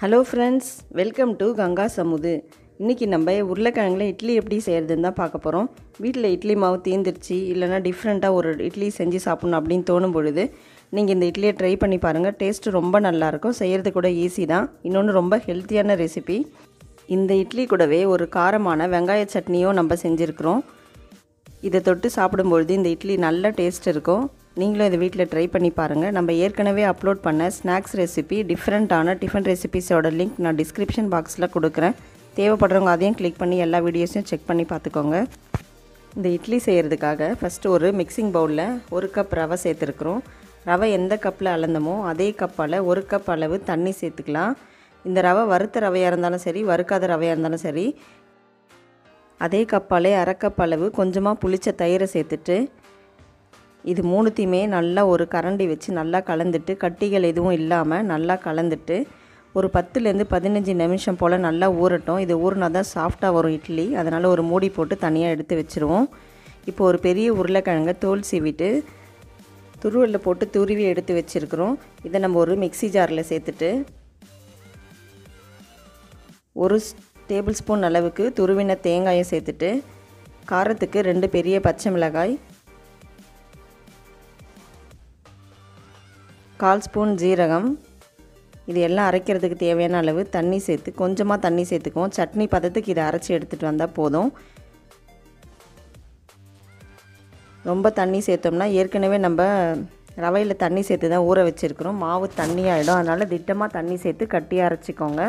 Hello friends welcome to Ganga சமுது இன்றைக்கி நம்ம உருளைக்கிழங்குல இட்லி எப்படி செய்கிறதுன்னு தான் பார்க்க போகிறோம் வீட்டில் இட்லி மாவு தீந்துருச்சு இல்லைனா டிஃப்ரெண்ட்டாக ஒரு இட்லி செஞ்சு சாப்பிட்ணும் அப்படின்னு தோணும் பொழுது நீங்கள் இந்த இட்லியை ட்ரை பண்ணி பாருங்கள் டேஸ்ட்டு ரொம்ப நல்லாயிருக்கும் செய்கிறது கூட ஈஸி தான். இன்னொன்று ரொம்ப ஹெல்த்தியான ரெசிபி இந்த இட்லி கூடவே ஒரு காரமான வெங்காய சட்னியும் நம்ம செஞ்சுருக்குறோம். இதை தொட்டு சாப்பிடும்பொழுது இந்த இட்லி நல்ல டேஸ்ட் இருக்கும். நீங்களும் இதை வீட்டில் ட்ரை பண்ணி பாருங்கள் நம்ம ஏற்கனவே அப்லோட் பண்ண ஸ்நாக்ஸ் ரெசிபி டிஃப்ரெண்ட்டான டிஃபன் ரெசிபிஸோட லிங்க் நான் டிஸ்கிரிப்ஷன் பாக்ஸில் கொடுக்குறேன். தேவைப்படுறவங்க அதையும் கிளிக் பண்ணி எல்லா வீடியோஸையும் செக் பண்ணி பார்த்துக்கோங்க. இந்த இட்லி செய்கிறதுக்காக ஃபஸ்ட்டு ஒரு மிக்சிங் பவுலில் ஒரு கப் ரவை சேர்த்துருக்குறோம். ரவை எந்த கப்பில் அளந்தமோ அதே கப்பால் ஒரு கப் அளவு தண்ணி சேர்த்துக்கலாம். இந்த ரவை வறுத்த ரவையாக இருந்தாலும் சரி வறுக்காத ரவையாக இருந்தாலும் சரி அதே கப்பாலே அரை கப் அளவு கொஞ்சமாக புளித்த தயிரை சேர்த்துட்டு இது மூணுத்தையுமே நல்லா ஒரு கரண்டி வச்சு நல்லா கலந்துட்டு கட்டிகள் எதுவும் இல்லாமல் நல்லா கலந்துட்டு ஒரு பத்துலேருந்து பதினஞ்சு நிமிஷம் போல் நல்லா ஊறட்டும். இது ஊறினா தான் சாஃப்டாக வரும் இட்லி. அதனால் ஒரு மூடி போட்டு தனியாக எடுத்து வச்சுருவோம். இப்போ ஒரு பெரிய உருளைக்கிழங்க தோல் சீவிட்டு துருவலில் போட்டு துருவி எடுத்து வச்சுருக்குறோம். இதை நம்ம ஒரு மிக்சி ஜாரில் சேர்த்துட்டு ஒரு டேபிள் ஸ்பூன் அளவுக்கு துருவின தேங்காயை சேர்த்துட்டு காரத்துக்கு ரெண்டு பெரிய பச்சை மிளகாய் கால் ஸ்பூன் ஜீரகம். இது எல்லாம் அரைக்கிறதுக்கு தேவையான அளவு தண்ணி சேர்த்து கொஞ்சமாக தண்ணி சேர்த்துக்குவோம். சட்னி பதத்துக்கு இதை அரைச்சி எடுத்துகிட்டு வந்தால் போதும். ரொம்ப தண்ணி சேர்த்தோம்னா ஏற்கனவே நம்ம ரவையில் தண்ணி சேர்த்து தான் ஊற வச்சுருக்குறோம். மாவு தண்ணியாகிடும் அதனால் திட்டமாக தண்ணி சேர்த்து கட்டி அரைச்சிக்கோங்க.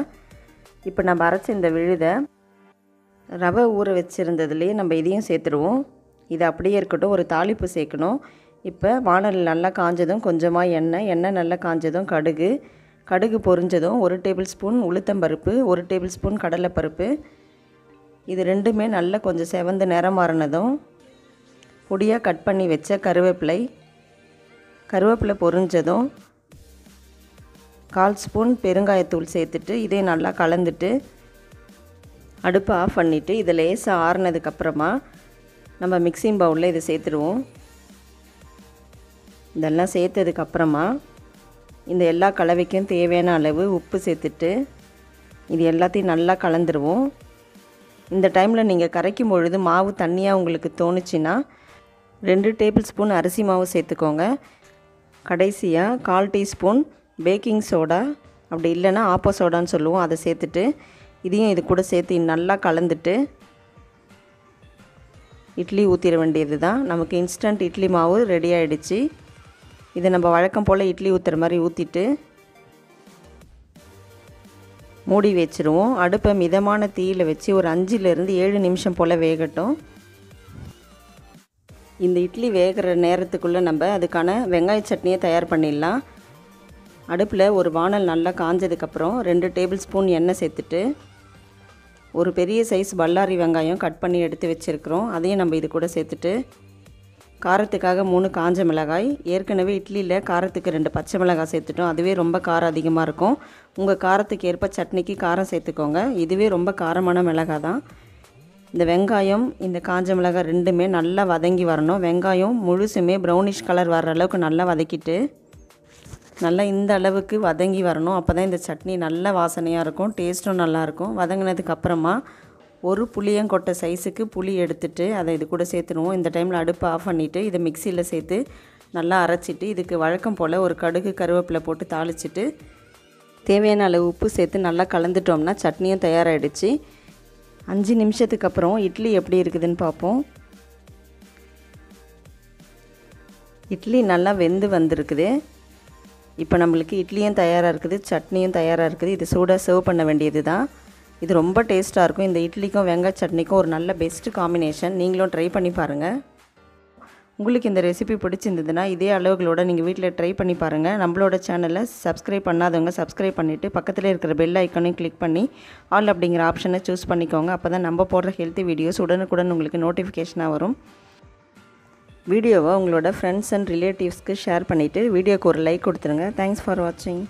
இப்போ நம்ம அரைச்ச இந்த விழுதை ரவை ஊற வச்சுருந்ததுலேயே நம்ம இதையும் சேர்த்துடுவோம் இது அப்படியே இருக்கட்டும். ஒரு தாளிப்பு சேர்க்கணும். இப்போ வானல் நல்லா காஞ்சதும் கொஞ்சமாக எண்ணெய் எண்ணெய் நல்லா காஞ்சதும் கடுகு. கடுகு பொரிஞ்சதும் ஒரு டேபிள் ஸ்பூன் உளுத்தம்பருப்பு ஒரு டேபிள் ஸ்பூன் கடலைப்பருப்பு. இது ரெண்டுமே நல்லா கொஞ்சம் செவந்து நிறம் மாறினதும் பொடியாக கட் பண்ணி வச்ச கருவேப்பிலை. கருவேப்பிலை பொரிஞ்சதும் கால் ஸ்பூன் பெருங்காயத்தூள் சேர்த்துட்டு இதே நல்லா கலந்துட்டு அடுப்பை ஆஃப் பண்ணிவிட்டு இதை லேசாக ஆறுனதுக்கப்புறமா நம்ம மிக்சிங் பவுலில் இதை சேர்த்துடுவோம் இதெல்லாம் சேர்த்ததுக்கப்புறமா இந்த எல்லா கலவைக்கும் தேவையான அளவு உப்பு சேர்த்துட்டு இது எல்லாத்தையும் நல்லா கலந்துருவோம். இந்த டைமில் நீங்கள் கரைக்கும் பொழுது மாவு தண்ணியாக உங்களுக்கு தோணுச்சுன்னா ரெண்டு டேபிள் ஸ்பூன் அரிசி மாவு சேர்த்துக்கோங்க. கடைசியாக கால் டீஸ்பூன் பேக்கிங் சோடா அப்படி இல்லைன்னா ஆப்போ சோடான்னு சொல்லுவோம் அதை சேர்த்துட்டு இதையும் இது கூட சேர்த்து நல்லா கலந்துட்டு இட்லி ஊற்றிட வேண்டியது தான் நமக்கு இன்ஸ்டன்ட் இட்லி மாவு ரெடி ஆகிடுச்சு இதை நம்ம வழக்கம் போல் இட்லி ஊற்றுற மாதிரி ஊற்றிட்டு மூடி வச்சுருவோம். அடுப்பை மிதமான தீயில் வச்சு ஒரு அஞ்சுலேருந்து ஏழு நிமிஷம் போல் வேகட்டும். இந்த இட்லி வேகிற நேரத்துக்குள்ளே நம்ம அதுக்கான வெங்காய சட்னியை தயார் பண்ணிடலாம். அடுப்பில் ஒரு வானல் நல்லா காஞ்சதுக்கப்புறம் ரெண்டு டேபிள் ஸ்பூன் எண்ணெய் சேர்த்துட்டு ஒரு பெரிய சைஸ் பல்லாரி வெங்காயம் கட் பண்ணி எடுத்து வச்சுருக்குறோம். அதையும் நம்ம இது கூட சேர்த்துட்டு காரத்துக்காக மூணு காஞ்ச மிளகாய் ஏற்கனவே இட்லியில் காரத்துக்கு ரெண்டு பச்சை மிளகாய் சேர்த்துட்டோம். அதுவே ரொம்ப காரம் அதிகமாக இருக்கும். உங்கள் காரத்துக்கு ஏற்ப சட்னிக்கு காரம் சேர்த்துக்கோங்க. இதுவே ரொம்ப காரமான மிளகாய் தான். இந்த வெங்காயம் இந்த காஞ்ச மிளகாய் ரெண்டுமே நல்லா வதங்கி வரணும். வெங்காயம் முழுசுமே ப்ரௌனிஷ் கலர் வர்ற அளவுக்கு நல்லா வதக்கிட்டு நல்லா இந்த அளவுக்கு வதங்கி வரணும். அப்போ தான் இந்த சட்னி நல்ல வாசனையாக இருக்கும் டேஸ்ட்டும் நல்லாயிருக்கும் வதங்கினதுக்கு அப்புறமா ஒரு புளியங்கொட்டை சைஸுக்கு புளி எடுத்துட்டு அதை இது கூட சேர்த்துருவோம். இந்த டைமில் அடுப்பை ஆஃப் பண்ணிவிட்டு இதை மிக்சியில் சேர்த்து நல்லா அரைச்சிட்டு இதுக்கு வழக்கம் போல் ஒரு கடுகு கருவேப்பிலை போட்டு தாளிச்சிட்டு தேவையான அளவு உப்பு சேர்த்து நல்லா கலந்துட்டோம்னா சட்னியும் தயாராகிடுச்சு அஞ்சு நிமிஷத்துக்கு அப்புறம் இட்லி எப்படி இருக்குதுன்னு பார்ப்போம். இட்லி நல்லா வெந்து வந்திருக்குது. இப்போ நம்மளுக்கு இட்லியும் தயாராக இருக்குது சட்னியும் தயாராக இருக்குது. இது சூடாக சர்வ் பண்ண வேண்டியது தான் இது ரொம்ப டேஸ்ட்டாக இருக்கும். இந்த இட்லிக்கும் வெங்காய சட்னிக்கும் ஒரு நல்ல பெஸ்ட்டு காம்பினேஷன் நீங்களும் ட்ரை பண்ணி பாருங்கள் உங்களுக்கு இந்த ரெசிபி பிடிச்சிருந்ததுன்னா இதே அளவுகளோட நீங்கள் வீட்டில் ட்ரை பண்ணி பாருங்கள் நம்மளோட சேனலை சப்ஸ்கிரைப் பண்ணாதவங்க சப்ஸ்கிரைப் பண்ணிவிட்டு பக்கத்தில் இருக்கிற பெல் ஐக்கனையும் கிளிக் பண்ணி ஆல் அப்படிங்கிற ஆப்ஷனை சூஸ் பண்ணிக்கோங்க. அப்போ தான் நம்ம போடுற ஹெல்த்தி வீடியோஸ் உடனுக்குடன் உங்களுக்கு நோட்டிஃபிகேஷனாக வரும். வீடியோவை உங்களோட ஃப்ரெண்ட்ஸ் அண்ட் ரிலேட்டிவ்ஸ்க்கு ஷேர் பண்ணிவிட்டு வீடியோக்கு ஒரு லைக் கொடுத்துருங்க. தேங்க்ஸ் ஃபார் வாட்சிங்